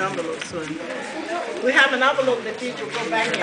envelopes. So we have an envelope that teacher go back and